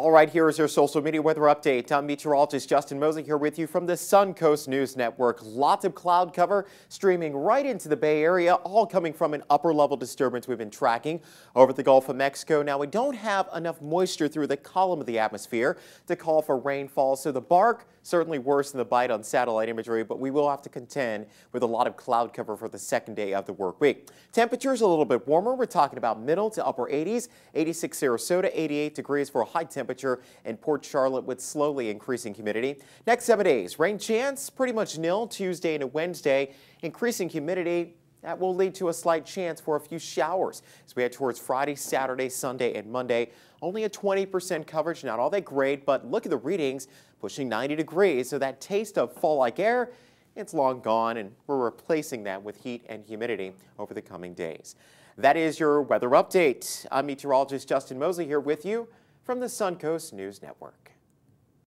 All right, here is your social media weather update. I'm meteorologist Justin Mosley here with you from the Suncoast News Network. Lots of cloud cover streaming right into the Bay Area, all coming from an upper level disturbance we've been tracking over the Gulf of Mexico. Now, we don't have enough moisture through the column of the atmosphere to call for rainfall, so the bark certainly worse than the bite on satellite imagery, but we will have to contend with a lot of cloud cover for the second day of the work week. Temperatures a little bit warmer. We're talking about middle to upper 80s, 86 Sarasota, 88 degrees for a high temperature temperature in Port Charlotte with slowly increasing humidity. Next seven days, rain chance pretty much nil Tuesday and Wednesday. Increasing humidity that will lead to a slight chance for a few showers as we head towards Friday, Saturday, Sunday, and Monday. Only a 20% coverage, not all that great, but look at the readings pushing 90 degrees. So that taste of fall-like air, it's long gone, and we're replacing that with heat and humidity over the coming days. That is your weather update. I'm meteorologist Justin Mosley here with you from the Suncoast News Network.